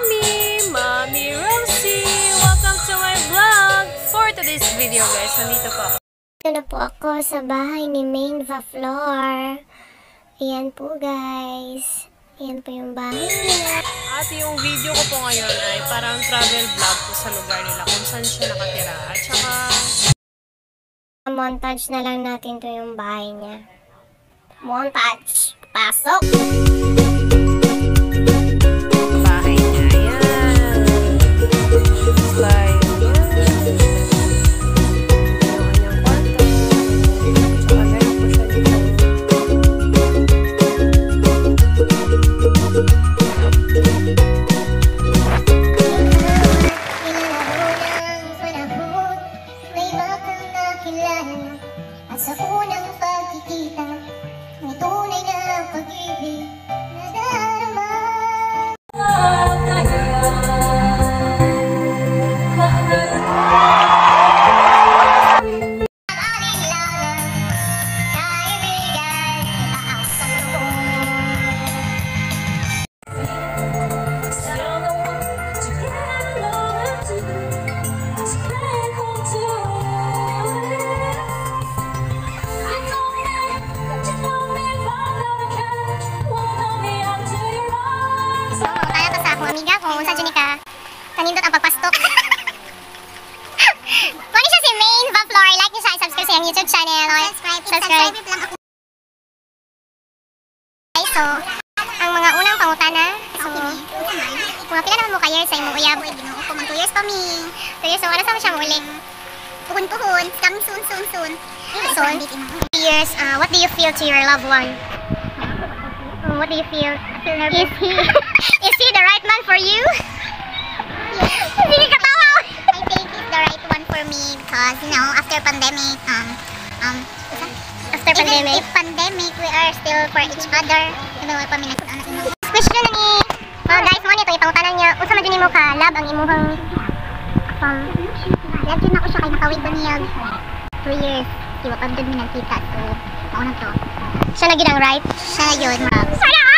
Mommy, Mommy Rosie. Welcome to my vlog for today's video guys. Nandito po. Ito po ako sa bahay ni Main Vaflor. Ayan po guys. Ayan po yung bahay niya. At yung video ko po ngayon ay parang travel vlog po sa lugar nila kung saan siya nakatira. At saka... Montage na lang natin to yung bahay niya. Montage! Pasok! Pasok! Tunay na ang pagpastok. Kung siya si Main Vamplor, like niyo siya, subscribe sa iyang YouTube channel. Subscribe, subscribe. lang ako. Okay, so, ang mga unang pangutana, so, mga pila naman mo ka-years sa imong uyab. Ginoo ko, mag 2 years pa mi. 2 years, so, ano sa mo siya muli? Puhon-puhon, coming soon, soon, soon. Soon? 2 years, uh, what do you feel to your loved one? What do you feel? Is he After even pandemic. if pandemic we are still for each other. Even wala pa mi nagkunan imo Question na ni Well guys, mo nito ipangutanan niya. Unsa man din mo ka lab ang imuhang um lagi na ko siya kay nakawid ba niya? 2 years. Di ba pagdod mi nagkita. So mauna to. Siya na ang right. siya yun Sana